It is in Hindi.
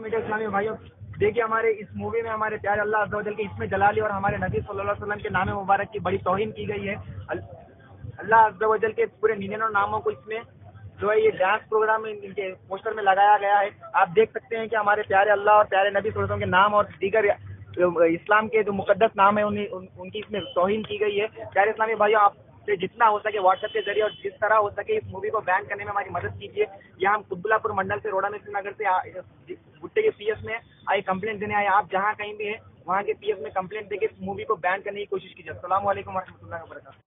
मीडिया इस्लामी भाइयों देखिए हमारे इस मूवी में हमारे प्यारे अल्लाह अज्जल के इसमें जलाली और हमारे नबी सल्लल्लाहु अलैहि वसल्लम के नाम मुबारक की बड़ी तोहिन की गई है। अल्लाह अज्जल के पूरे निन्यानवे नामों को इसमें जो है ये डांस प्रोग्राम इनके पोस्टर में लगाया गया है। आप देख सकते हैं कि हमारे प्यारे अल्लाह और प्यारे नबी वसल्लम के नाम और दीगर इस्लाम के जो मुकदस नाम है उन, उन, उनकी इसमें तोहिन की गई है। प्यारे इस्लामी भाइयों आप से जितना हो सके व्हाट्सएप के ज़रिए और जिस तरह हो सके इस मूवी को बैन करने में हमारी मदद कीजिए। यहाँ हम कुतबुल्लापुर मंडल से रोड़ा मिश्र नगर से भुट्टे के पीएस में आई कंप्लेंट देने आए। आप जहाँ कहीं भी है, वहाँ के पीएस में कंप्लेंट देके मूवी को बैन करने की कोशिश कीजिए। असल वरहमल वर्क